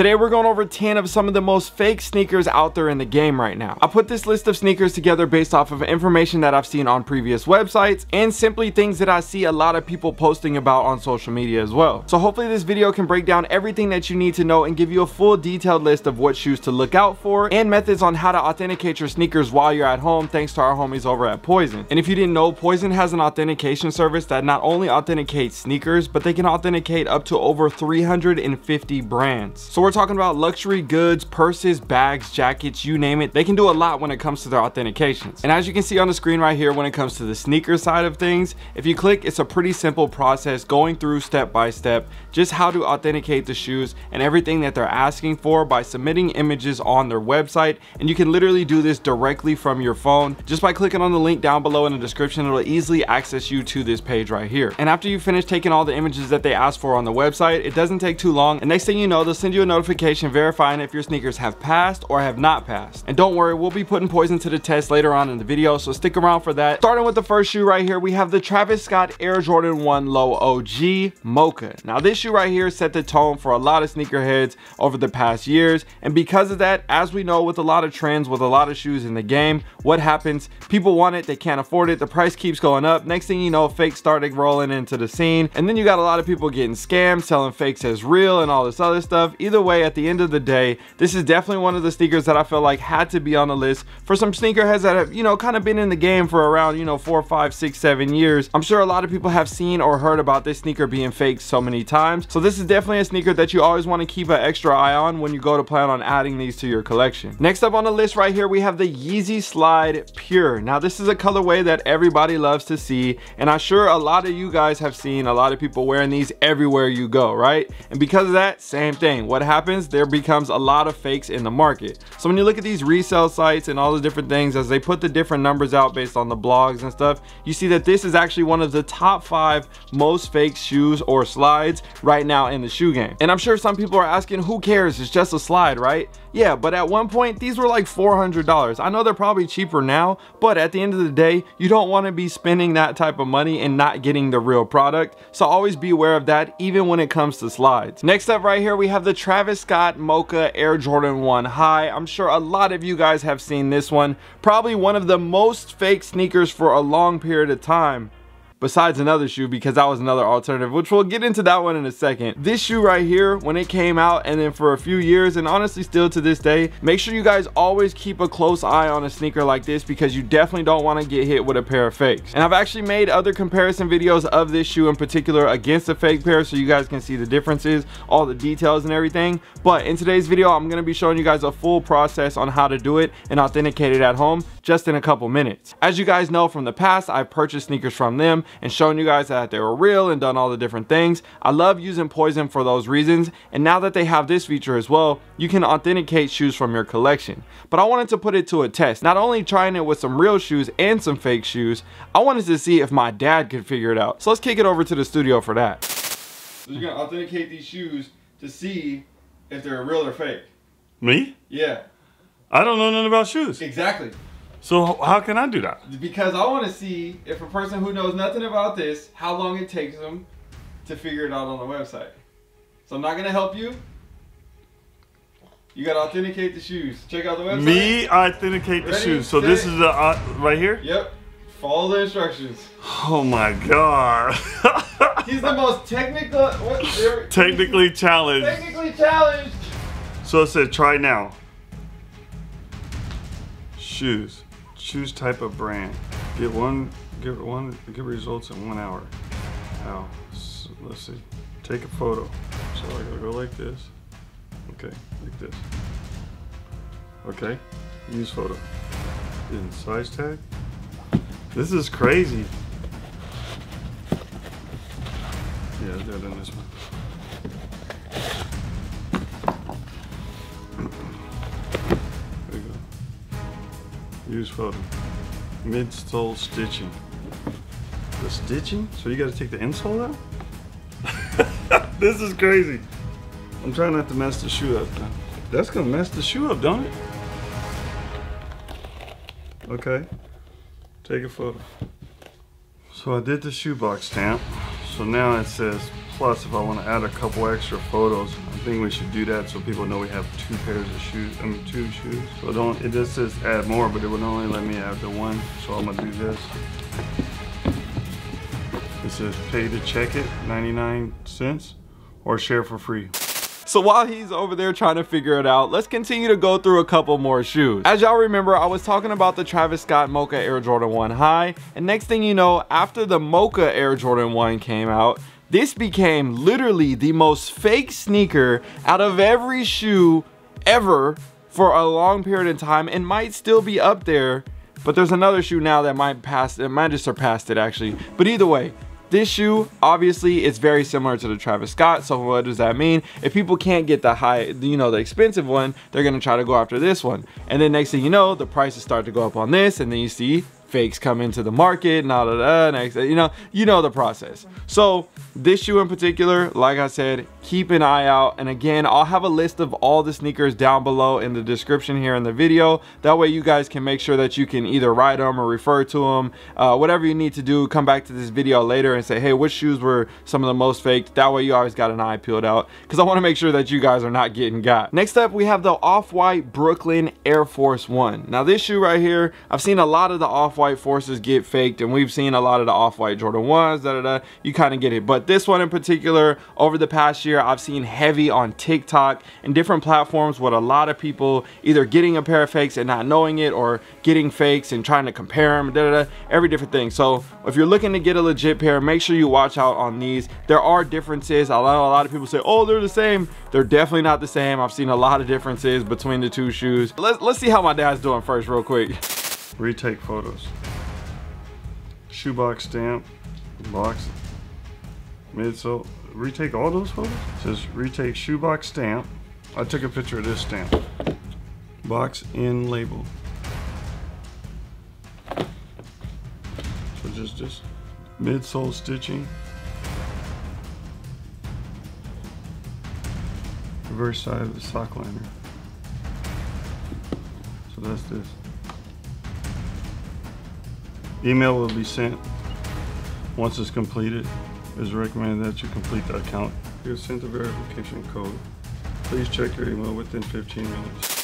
Today we're going over 10 of some of the most fake sneakers out there in the game right now. I put this list of sneakers together based off of information that I've seen on previous websites and simply things that I see a lot of people posting about on social media as well. So hopefully this video can break down everything that you need to know and give you a full detailed list of what shoes to look out for and methods on how to authenticate your sneakers while you're at home thanks to our homies over at POIZON. And if you didn't know, POIZON has an authentication service that not only authenticates sneakers, but they can authenticate up to over 350 brands. So we're talking about luxury goods, purses, bags, jackets, you name it. They can do a lot when it comes to their authentications. And as you can see on the screen right here, when it comes to the sneaker side of things, if you click, it's a pretty simple process going through step by step, just how to authenticate the shoes and everything that they're asking for by submitting images on their website. And you can literally do this directly from your phone. Just by clicking on the link down below in the description, it'll easily access you to this page right here. And after you finish taking all the images that they ask for on the website, it doesn't take too long. And next thing you know, they'll send you a notification verifying if your sneakers have passed or have not passed. And don't worry, we'll be putting POIZON to the test later on in the video, so stick around for that. Starting with the first shoe right here, we have the Travis Scott Air Jordan 1 Low OG Mocha. Now this shoe right here set the tone for a lot of sneakerheads over the past years. And because of that, as we know with a lot of trends, with a lot of shoes in the game, what happens? People want it, they can't afford it, the price keeps going up. Next thing you know, fakes started rolling into the scene. And then you got a lot of people getting scammed, selling fakes as real and all this other stuff. Either way, at the end of the day, this is definitely one of the sneakers that I feel like had to be on the list for some sneakerheads that have, you know, kind of been in the game for around, you know, four, five, six, seven years. I'm sure a lot of people have seen or heard about this sneaker being faked so many times. So this is definitely a sneaker that you always want to keep an extra eye on when you go to plan on adding these to your collection. Next up on the list right here, we have the Yeezy Slide Pure. Now this is a colorway that everybody loves to see. And I'm sure a lot of you guys have seen a lot of people wearing these everywhere you go, right? And because of that, same thing. What happens? There becomes a lot of fakes in the market. So when you look at these resale sites and all the different things, as they put the different numbers out based on the blogs and stuff, you see that this is actually one of the top five most fake shoes or slides right now in the shoe game. And I'm sure some people are asking, who cares? It's just a slide, right? Yeah, but at one point, these were like $400. I know they're probably cheaper now, but at the end of the day, you don't want to be spending that type of money and not getting the real product. So always be aware of that, even when it comes to slides. Next up right here, we have the Travis Scott Mocha Air Jordan 1 High. I'm sure a lot of you guys have seen this one. Probably one of the most fake sneakers for a long period of time besides another shoe because that was another alternative which we'll get into that one in a second. This shoe right here when it came out and then for a few years and honestly still to this day make sure you guys always keep a close eye on a sneaker like this because you definitely don't want to get hit with a pair of fakes. And I've actually made other comparison videos of this shoe in particular against a fake pair so you guys can see the differences all the details and everything. But in today's video I'm going to be showing you guys a full process on how to do it and authenticate it at home just in a couple minutes as you guys know from the past I've purchased sneakers from them and shown you guys that they were real and done all the different things. I love using POIZON for those reasons. And now that they have this feature as well, you can authenticate shoes from your collection. But I wanted to put it to a test, not only trying it with some real shoes and some fake shoes, I wanted to see if my dad could figure it out. So let's kick it over to the studio for that. So you're gonna authenticate these shoes to see if they're real or fake. Me? Yeah. I don't know nothing about shoes. Exactly. So how can I do that? Because I want to see if a person who knows nothing about this, how long it takes them to figure it out on the website. So I'm not going to help you. You got to authenticate the shoes. Check out the website. Me authenticate the shoes. So this is the uh, right here? Yep. Follow the instructions. Oh my god. He's the most technical. What, Technically challenged. technically challenged. So it said try now. Shoes. Choose type of brand. Get one get one get results in one hour. Now so let's see. Take a photo. So I gotta go like this. Okay, like this. Okay. Use photo. In size tag. This is crazy. Yeah, it in this one. Use photo. Midsole stitching. The stitching? So you gotta take the insole out? this is crazy. I'm trying not to mess the shoe up. That's gonna mess the shoe up, don't it? Okay. Take a photo. So I did the shoebox stamp. So now it says plus if I want to add a couple extra photos. I think we should do that so people know we have two pairs of shoes, I mean two shoes. So don't, it just says add more, but it would only let me add the one. So I'm gonna do this. It says pay to check it, 99 cents, or share for free. So while he's over there trying to figure it out, let's continue to go through a couple more shoes. As y'all remember, I was talking about the Travis Scott Mocha Air Jordan 1 High, and next thing you know, after the Mocha Air Jordan 1 came out, this became literally the most fake sneaker out of every shoe ever for a long period of time and might still be up there but there's another shoe now that might pass it might have surpassed it actually but either way this shoe, obviously, it's very similar to the Travis Scott. So what does that mean? If people can't get the high, you know, the expensive one, they're gonna try to go after this one. And then next thing you know, the prices start to go up on this, and then you see fakes come into the market, da da da, next, you know, you know the process. So this shoe in particular, like I said, keep an eye out. And again, I'll have a list of all the sneakers down below in the description here in the video. That way you guys can make sure that you can either write them or refer to them, uh, whatever you need to do, come back to this video later and say, hey, which shoes were some of the most faked? That way you always got an eye peeled out because I want to make sure that you guys are not getting got. Next up, we have the Off-White Brooklyn Air Force One. Now this shoe right here, I've seen a lot of the Off-White Forces get faked and we've seen a lot of the Off-White Jordan 1s, da da da, you kind of get it. But this one in particular, over the past year, I've seen heavy on TikTok and different platforms with a lot of people either getting a pair of fakes and not knowing it or getting fakes and trying to compare them, da, da, da, every different thing. So if you're looking to get a legit pair, make sure you watch out on these. There are differences. I know a lot of people say, oh, they're the same. They're definitely not the same. I've seen a lot of differences between the two shoes. Let's, let's see how my dad's doing first real quick. Retake photos. Shoebox stamp, box, midsole. Retake all those photos? It says retake shoebox stamp. I took a picture of this stamp. Box in label. So just just midsole stitching. Reverse side of the sock liner. So that's this. Email will be sent once it's completed. It is recommended that you complete the account. You have sent the verification code. Please check your email within 15 minutes.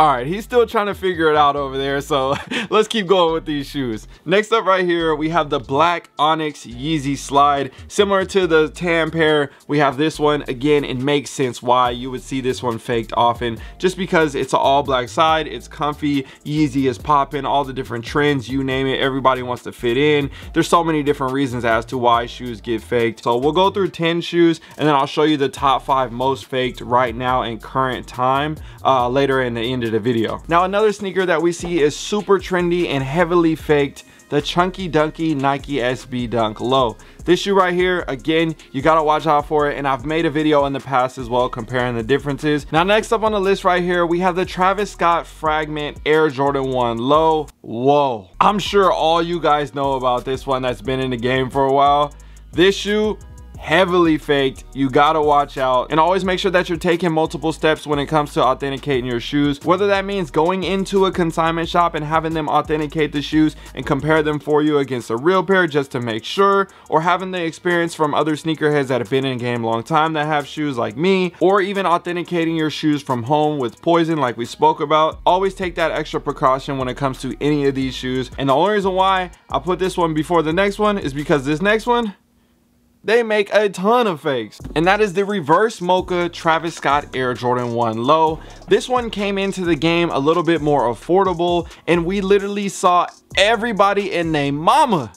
All right, he's still trying to figure it out over there, so let's keep going with these shoes. Next up right here, we have the black Onyx Yeezy Slide. Similar to the tan pair, we have this one. Again, it makes sense why you would see this one faked often, just because it's an all black side, it's comfy, Yeezy is popping, all the different trends, you name it, everybody wants to fit in. There's so many different reasons as to why shoes get faked. So we'll go through 10 shoes, and then I'll show you the top five most faked right now in current time uh, later in the end the video. Now another sneaker that we see is super trendy and heavily faked the Chunky Dunky Nike SB Dunk Low. This shoe right here, again, you gotta watch out for it, and I've made a video in the past as well comparing the differences. Now next up on the list right here, we have the Travis Scott Fragment Air Jordan 1 Low. Whoa. I'm sure all you guys know about this one that's been in the game for a while. This shoe heavily faked. You gotta watch out. And always make sure that you're taking multiple steps when it comes to authenticating your shoes. Whether that means going into a consignment shop and having them authenticate the shoes and compare them for you against a real pair just to make sure or having the experience from other sneakerheads that have been in game a long time that have shoes like me or even authenticating your shoes from home with POIZON like we spoke about always take that extra precaution when it comes to any of these shoes. And the only reason why I put this one before the next one is because this next one they make a ton of fakes. And that is the reverse mocha Travis Scott Air Jordan 1 Low. This one came into the game a little bit more affordable and we literally saw everybody in their mama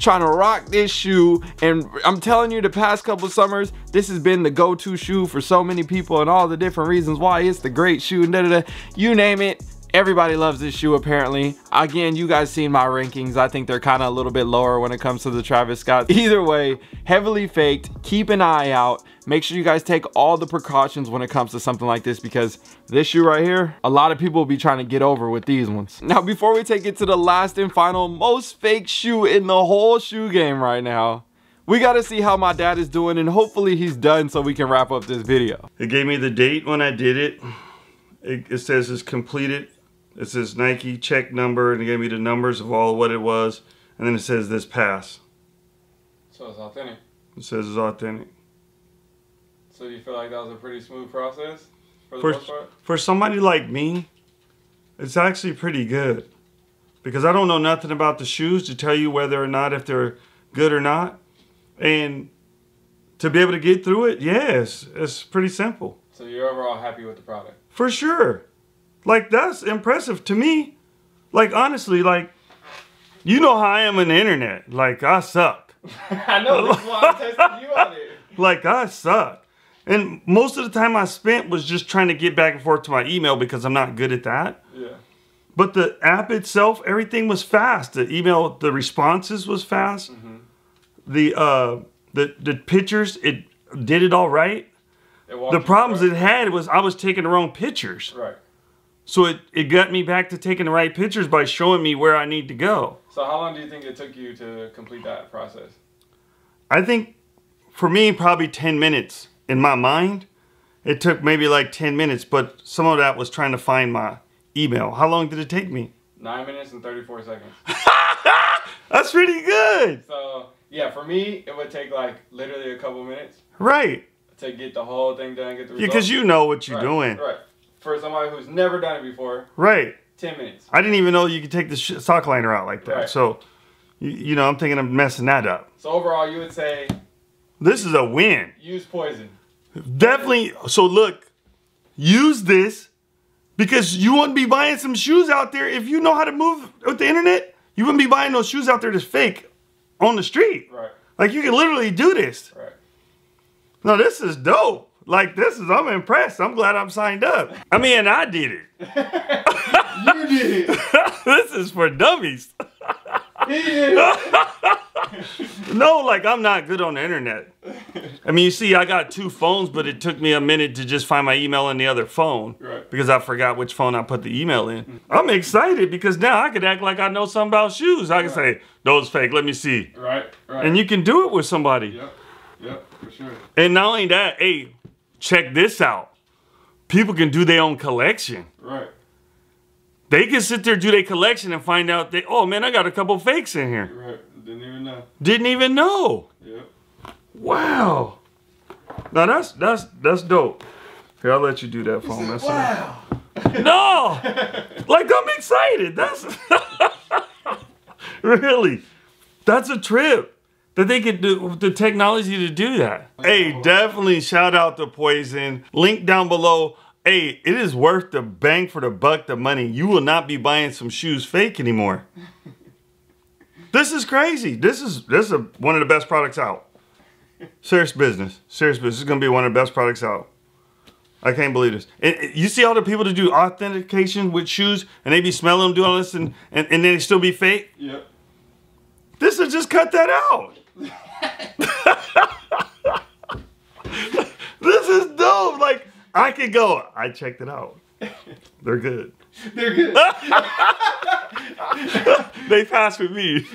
trying to rock this shoe and I'm telling you the past couple summers this has been the go-to shoe for so many people and all the different reasons why it's the great shoe and da, da, da. you name it Everybody loves this shoe apparently. Again, you guys seen my rankings. I think they're kind of a little bit lower when it comes to the Travis Scott. Either way, heavily faked. Keep an eye out. Make sure you guys take all the precautions when it comes to something like this because this shoe right here, a lot of people will be trying to get over with these ones. Now, before we take it to the last and final most fake shoe in the whole shoe game right now, we got to see how my dad is doing and hopefully he's done so we can wrap up this video. It gave me the date when I did it. It, it says it's completed it says Nike check number and it gave me the numbers of all what it was and then it says this pass. So it's authentic. It says it's authentic. So you feel like that was a pretty smooth process for the For, part? for somebody like me, it's actually pretty good. Because I don't know nothing about the shoes to tell you whether or not if they're good or not. And to be able to get through it, yes, it's pretty simple. So you're overall happy with the product? For sure. Like that's impressive to me. Like honestly, like you know how I am on the internet. Like I suck. I know, this is why I'm testing you on it. Like I suck. And most of the time I spent was just trying to get back and forth to my email because I'm not good at that. Yeah. But the app itself, everything was fast. The email, the responses was fast. Mm-hmm. The uh the the pictures, it did it all right. It The problems it had was I was taking the wrong pictures. Right. So it, it got me back to taking the right pictures by showing me where I need to go. So how long do you think it took you to complete that process? I think for me, probably 10 minutes in my mind. It took maybe like 10 minutes, but some of that was trying to find my email. How long did it take me? Nine minutes and 34 seconds. That's pretty good. So yeah, for me, it would take like literally a couple minutes Right. to get the whole thing done, get the Yeah, because you know what you're Right, doing. Right. For somebody who's never done it before, Right. 10 minutes. I didn't even know you could take the sock liner out like that. Right. So, you, you know, I'm thinking of messing that up. So overall, you would say This is a win. use POIZON. Definitely. So look, use this because you wouldn't be buying some shoes out there if you know how to move with the internet. You wouldn't be buying those shoes out there that's fake on the street. Right. Like you can literally do this. Right. No, this is dope. Like this is, I'm impressed. I'm glad I'm signed up. I mean, I did it. You did it. this is for dummies. He did it. No, like I'm not good on the internet. I mean, you see, I got two phones, but it took me a minute to just find my email in the other phone Right. because I forgot which phone I put the email in. I'm excited because now I could act like I know something about shoes. I can say, those fake, let me see. Right. Right. And you can do it with somebody. Yep. Yep. For sure. And not only that, hey, check this out. People can do their own collection. Right. They can sit there, do their collection, and find out that, oh man, I got a couple fakes in here. Right. Didn't even know. Didn't even know. Yep. Wow. Now that's that's that's dope. Here, I'll let you do that phone. That's Wow. No! Like I'm excited. That's really that's a trip. That they could do the technology to do that. Hey, definitely shout out to POIZON. Link down below. Hey, it is worth the bang for the buck, the money. You will not be buying some shoes fake anymore. this is crazy. This is this is a, one of the best products out. Serious business. Serious business. This is gonna be one of the best products out. I can't believe this. And, and you see all the people that do authentication with shoes and they be smelling them, doing all this, and, and, and they still be fake? Yep. This will just cut that out. this is dope. Like, I could go, I checked it out. They're good. They're good. They passed with me.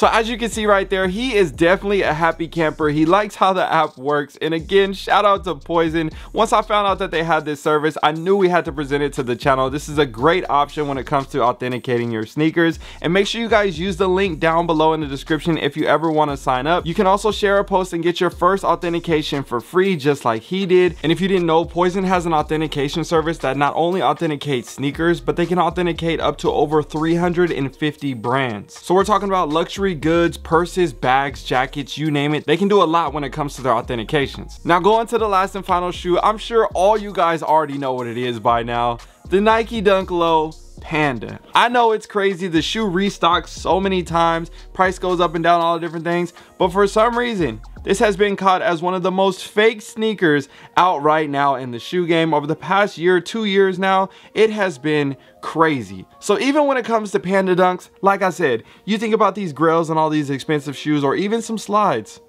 So as you can see right there, he is definitely a happy camper. He likes how the app works. And again, shout out to POIZON. Once I found out that they had this service, I knew we had to present it to the channel. This is a great option when it comes to authenticating your sneakers. And make sure you guys use the link down below in the description if you ever want to sign up. You can also share a post and get your first authentication for free, just like he did. And if you didn't know, POIZON has an authentication service that not only authenticates sneakers, but they can authenticate up to over 350 brands. So we're talking about luxury goods, purses, bags, jackets, you name it. They can do a lot when it comes to their authentications. Now going to the last and final shoe, I'm sure all you guys already know what it is by now. The Nike Dunk Low Panda. I know it's crazy, the shoe restocks so many times, price goes up and down, all the different things, but for some reason, this has been caught as one of the most fake sneakers out right now in the shoe game. Over the past year, two years now, it has been crazy. So even when it comes to Panda Dunks, like I said, you think about these grails and all these expensive shoes or even some slides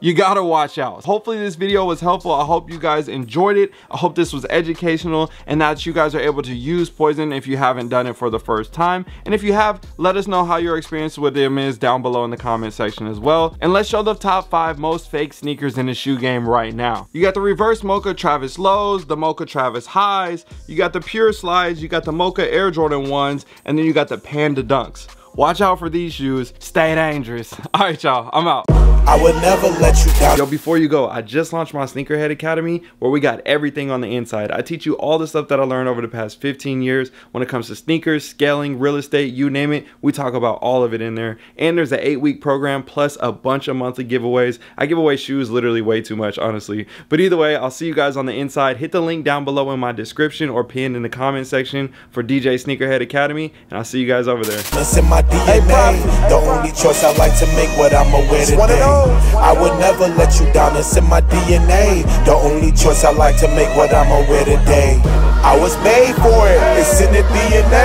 you gotta watch out. Hopefully this video was helpful. I hope you guys enjoyed it. I hope this was educational and that you guys are able to use POIZON if you haven't done it for the first time. And if you have, let us know how your experience with them is down below in the comment section as well. And let's show the top five most fake sneakers in the shoe game right now. You got the reverse Mocha Travis Lows, the Mocha Travis Highs, you got the Pure Slides, you got the Mocha Air Jordan 1s, and then you got the Panda Dunks. Watch out for these shoes. Stay dangerous. All right, y'all. I'm out. I would never let you down. Yo, before you go, I just launched my Sneakerhead Academy where we got everything on the inside. I teach you all the stuff that I learned over the past 15 years when it comes to sneakers, scaling, real estate, you name it. We talk about all of it in there. And there's an eight week program plus a bunch of monthly giveaways. I give away shoes literally way too much, honestly. But either way, I'll see you guys on the inside. Hit the link down below in my description or pinned in the comment section for DJ Sneakerhead Academy. And I'll see you guys over there. It's in my DNA. The only choice I like to make what I'ma today. I would never let you down. It's in my DNA. The only choice I like to make what I'ma wear today. I was made for it. It's in the DNA.